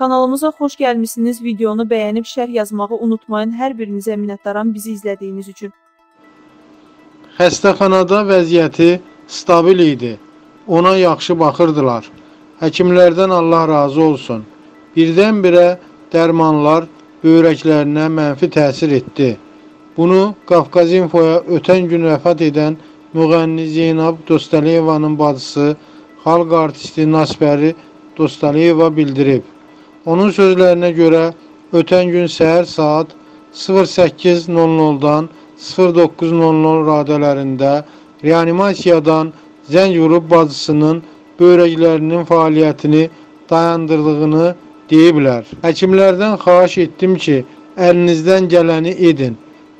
Kanalımıza xoş gəlmisiniz. Videonu bəyənib şərh yazmağı unutmayın. Hər birinizə minnətdaram bizi izlədiyiniz üçün. Xəstəxanada vəziyyəti stabil idi. Ona yaxşı baxırdılar. Həkimlərdən Allah razı olsun. Birdən-birə dərmanlar böyrəklərinə mənfi təsir etdi. Bunu Qafqaz İnfoya ötən gün vəfat edən müğənni Zeynab Dostaliyevanın bacısı, xalq artisti Nasbəri Dostaliyeva bildirib. Onun sözlərinə görə ötən gün səhər saat 08:00-dan 09:00 radələrində reanimasiyadan zəng vurub bacısının böyrəklərinin fəaliyyətini dayandırdığını deyiblər. Həkimlərdən xahiş etdim ki, əlinizdən gələni edin.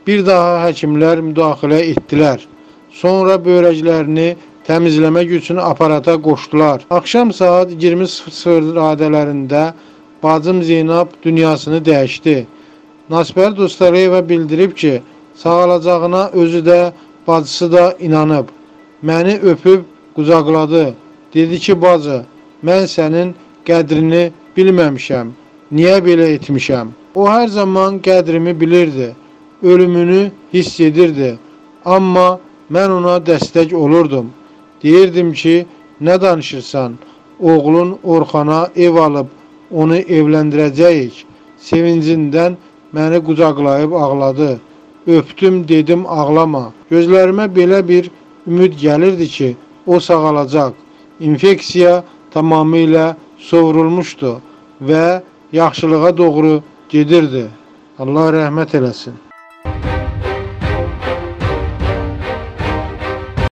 Bir daha həkimlər müdaxilə etdilər. Sonra böyrəklərini təmizləmək üçün aparata qoşdular. Axşam saat 20:00 radələrində bacım Zeynab dünyasını dəyişdi. Nasbər Dostaliyeva bildirib ki, sağalacağına özü də, bacısı da inanıb. Məni öpüb qucaqladı. Dedi ki, bacı, mən sənin qədrini bilməmişəm. Niyə belə etmişəm? O hər zaman qədrimi bilirdi. Ölümünü hiss edirdi. Amma mən ona dəstək olurdum. Deyirdim ki, nə danışırsan? Oğlun Orxana ev alıb onu evləndirəcəyik. Sevincindən məni qucaqlayıb ağladı. Öpdüm, dedim ağlama. Gözlərimə belə bir ümid gəlirdi ki, o sağalacaq. İnfeksiya tamamilə sovrulmuşdu və yaxşılığa doğru gedirdi. Allah rəhmət eləsin.